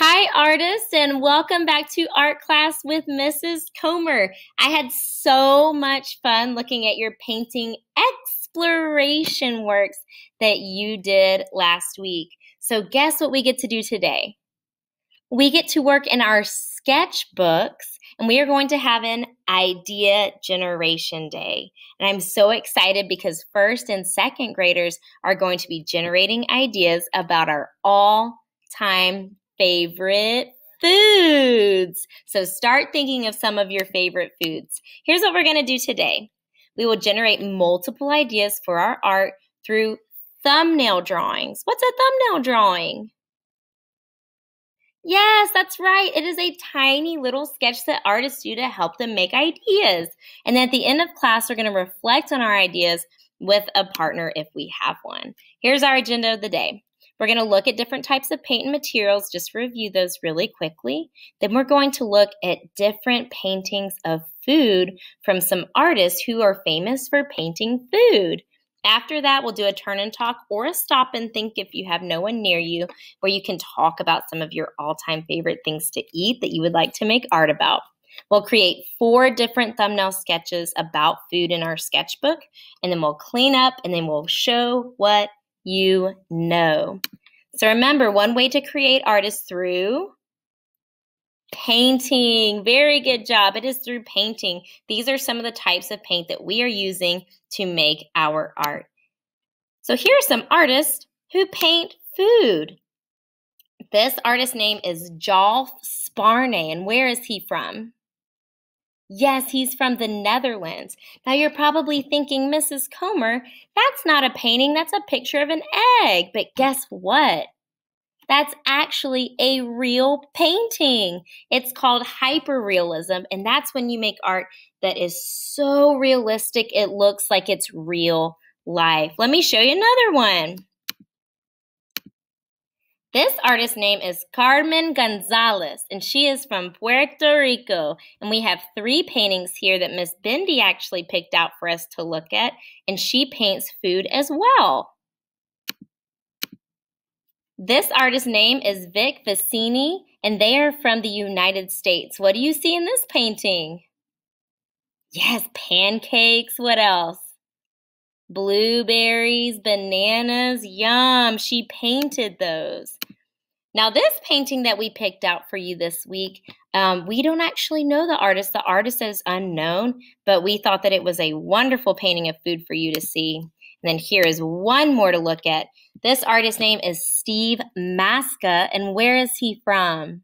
Hi, artists, and welcome back to art class with Mrs. Comer. I had so much fun looking at your painting exploration works that you did last week. So, guess what we get to do today? We get to work in our sketchbooks, and we are going to have an idea generation day. And I'm so excited because first and second graders are going to be generating ideas about our all time favorite foods. So start thinking of some of your favorite foods. Here's what we're going to do today. We will generate multiple ideas for our art through thumbnail drawings. What's a thumbnail drawing? Yes, that's right. It is a tiny little sketch that artists do to help them make ideas. And at the end of class, we're going to reflect on our ideas with a partner if we have one. Here's our agenda of the day. We're going to look at different types of paint and materials, just review those really quickly. Then we're going to look at different paintings of food from some artists who are famous for painting food. After that, we'll do a turn and talk or a stop and think if you have no one near you, where you can talk about some of your all time favorite things to eat that you would like to make art about. We'll create four different thumbnail sketches about food in our sketchbook, and then we'll clean up and then we'll show what you know. So remember, one way to create art is through painting. Very good job. It is through painting. These are some of the types of paint that we are using to make our art. So here are some artists who paint food. This artist's name is Tjalf Sparnaay, and where is he from? Yes, he's from the Netherlands. Now you're probably thinking, Mrs. Comer, that's not a painting, that's a picture of an egg. But guess what? That's actually a real painting. It's called hyperrealism, and that's when you make art that is so realistic it looks like it's real life. Let me show you another one. This artist's name is Carmen Gonzalez, and she is from Puerto Rico. And we have three paintings here that Miss Bendy actually picked out for us to look at, and she paints food as well. This artist's name is Vic Vicini, and they are from the United States. What do you see in this painting? Yes, pancakes. What else? blueberries, bananas, yum. She painted those. Now, this painting that we picked out for you this week, um, we don't actually know the artist. The artist is unknown, but we thought that it was a wonderful painting of food for you to see. And then here is one more to look at. This artist's name is Steve Maska, and where is he from?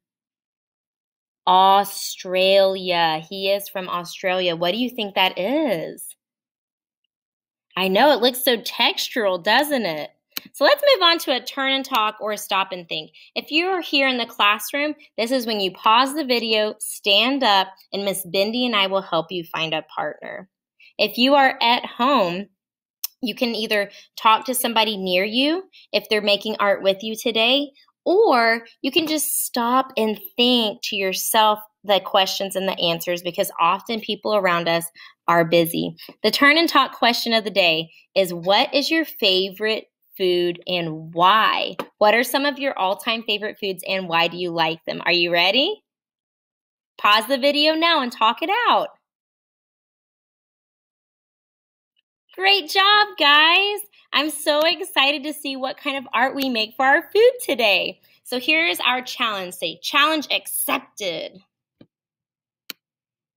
Australia. He is from Australia. What do you think that is? I know it looks so textural, doesn't it? So let's move on to a turn and talk or a stop and think. If you are here in the classroom, this is when you pause the video, stand up, and Miss Bendy and I will help you find a partner. If you are at home, you can either talk to somebody near you if they're making art with you today, or you can just stop and think to yourself the questions and the answers because often people around us are busy. The turn and talk question of the day is What is your favorite food and why? What are some of your all time favorite foods and why do you like them? Are you ready? Pause the video now and talk it out. Great job, guys! I'm so excited to see what kind of art we make for our food today. So here's our challenge. Say, challenge accepted.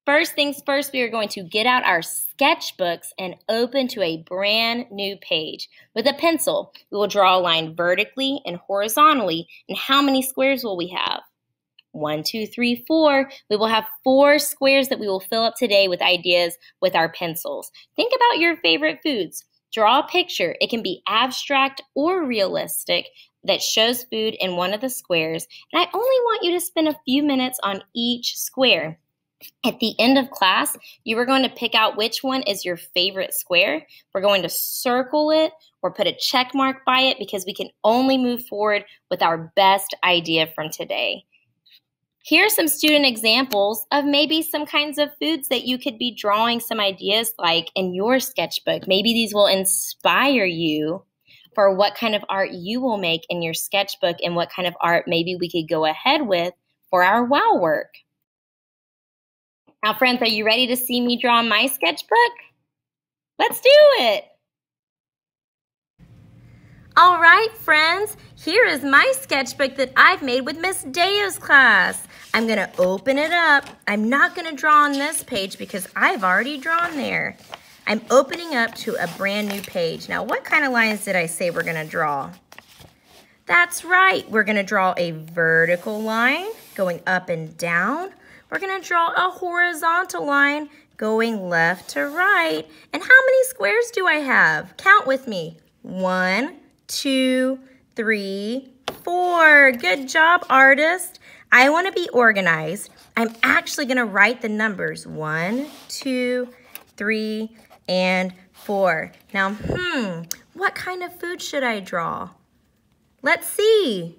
First things first, we are going to get out our sketchbooks and open to a brand new page. With a pencil, we will draw a line vertically and horizontally. And how many squares will we have? One, two, three, four. We will have four squares that we will fill up today with ideas with our pencils. Think about your favorite foods. Draw a picture. It can be abstract or realistic that shows food in one of the squares. And I only want you to spend a few minutes on each square. At the end of class, you are going to pick out which one is your favorite square. We're going to circle it or put a check mark by it because we can only move forward with our best idea from today. Here are some student examples of maybe some kinds of foods that you could be drawing some ideas like in your sketchbook. Maybe these will inspire you for what kind of art you will make in your sketchbook and what kind of art maybe we could go ahead with for our wow work. Now, friends, are you ready to see me draw my sketchbook? Let's do it! All right, friends, here is my sketchbook that I've made with Miss Deo's class. I'm gonna open it up. I'm not gonna draw on this page because I've already drawn there. I'm opening up to a brand new page. Now, what kind of lines did I say we're gonna draw? That's right, we're gonna draw a vertical line going up and down. We're gonna draw a horizontal line going left to right. And how many squares do I have? Count with me. One, two, three, four. Good job, artist. I want to be organized. I'm actually going to write the numbers. One, two, three, and four. Now, hmm, what kind of food should I draw? Let's see.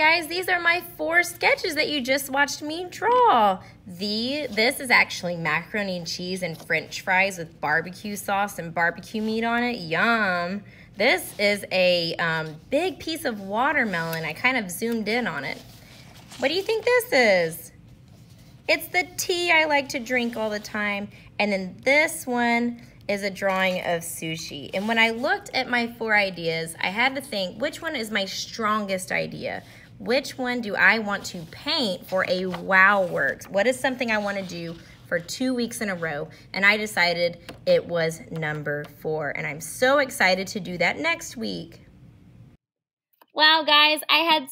Guys, these are my four sketches that you just watched me draw. The This is actually macaroni and cheese and french fries with barbecue sauce and barbecue meat on it. Yum. This is a um, big piece of watermelon. I kind of zoomed in on it. What do you think this is? It's the tea I like to drink all the time. And then this one is a drawing of sushi. And when I looked at my four ideas, I had to think which one is my strongest idea? Which one do I want to paint for a wow works? What is something I want to do for two weeks in a row? And I decided it was number four. And I'm so excited to do that next week. Wow, guys, I had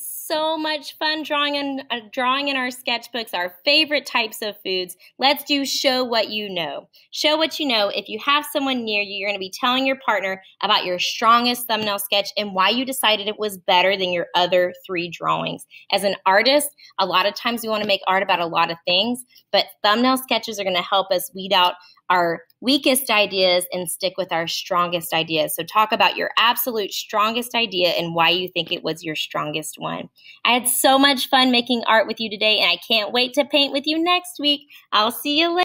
much fun drawing in, uh, drawing in our sketchbooks our favorite types of foods. Let's do show what you know. Show what you know. If you have someone near you, you're going to be telling your partner about your strongest thumbnail sketch and why you decided it was better than your other three drawings. As an artist, a lot of times we want to make art about a lot of things, but thumbnail sketches are going to help us weed out our weakest ideas and stick with our strongest ideas. So, talk about your absolute strongest idea and why you think it was your strongest one. I had so much fun making art with you today, and I can't wait to paint with you next week. I'll see you later.